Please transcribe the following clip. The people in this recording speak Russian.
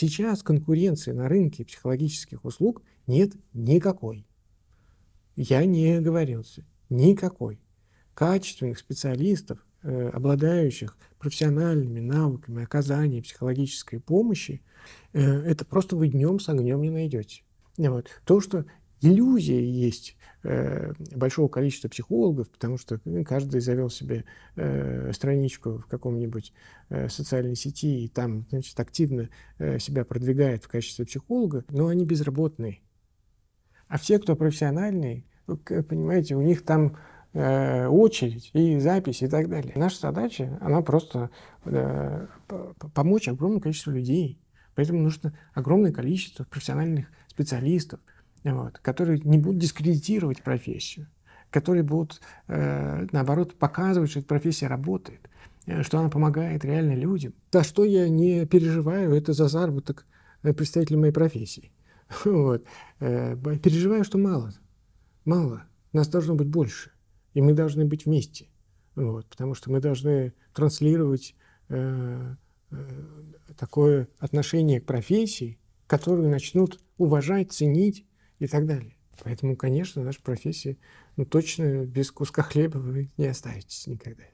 Сейчас конкуренции на рынке психологических услуг нет никакой. Я не оговорился. Никакой. Качественных специалистов, э, обладающих профессиональными навыками оказания психологической помощи, э, это просто вы днем с огнем не найдете. Вот. То, что иллюзия есть э, большого количества психологов, потому что ну, каждый завел себе э, страничку в каком-нибудь э, социальной сети и там значит, активно себя продвигает в качестве психолога, но они безработные. А все, кто профессиональные, понимаете, у них там очередь и запись и так далее. Наша задача, она просто помочь огромному количеству людей. Поэтому нужно огромное количество профессиональных специалистов, вот, которые не будут дискредитировать профессию, которые будут, э, наоборот, показывать, что эта профессия работает, э, что она помогает реально людям. За что я не переживаю, это за заработок э, представителей моей профессии. Вот. Э, переживаю, что мало. Мало. Нас должно быть больше. И мы должны быть вместе. Вот. Потому что мы должны транслировать э, э, такое отношение к профессии, которую начнут уважать, ценить и так далее. Поэтому, конечно, наша профессия, ну, точно без куска хлеба вы не останетесь никогда.